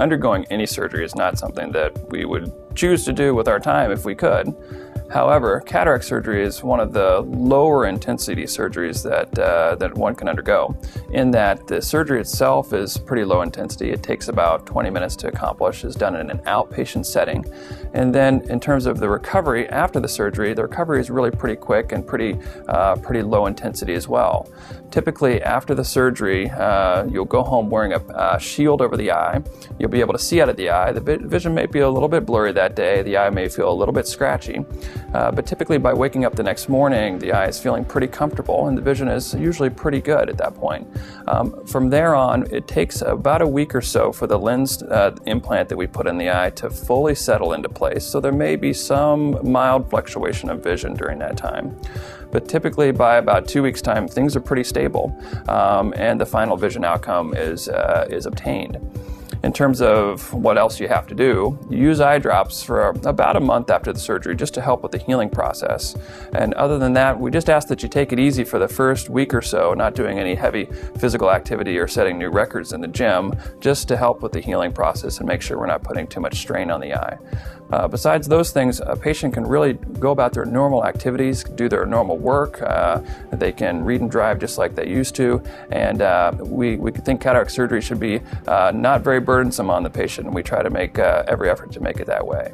undergoing any surgery is not something that we would choose to do with our time if we could. However, cataract surgery is one of the lower intensity surgeries that, uh, that one can undergo, in that the surgery itself is pretty low intensity. It takes about 20 minutes to accomplish, is done in an outpatient setting. And then, in terms of the recovery after the surgery, the recovery is really pretty quick and pretty, uh, pretty low intensity as well. Typically, after the surgery, uh, you'll go home wearing a, a, shield over the eye. You'll be able to see out of the eye. The vision may be a little bit blurry that day. The eye may feel a little bit scratchy. Uh, but typically, by waking up the next morning, the eye is feeling pretty comfortable and the vision is usually pretty good at that point. Um, from there on, it takes about a week or so for the lens uh, implant that we put in the eye to fully settle into place. So there may be some mild fluctuation of vision during that time. But typically, by about two weeks' time, things are pretty stable, um, and the final vision outcome is uh, is obtained in terms of what else you have to do, you use eye drops for about a month after the surgery just to help with the healing process. And other than that, we just ask that you take it easy for the first week or so, not doing any heavy physical activity or setting new records in the gym, just to help with the healing process and make sure we're not putting too much strain on the eye. Uh, besides those things, a patient can really go about their normal activities, do their normal work. Uh, they can read and drive just like they used to. And uh, we, we think cataract surgery should be uh, not very burdensome on the patient, and we try to make uh, every effort to make it that way.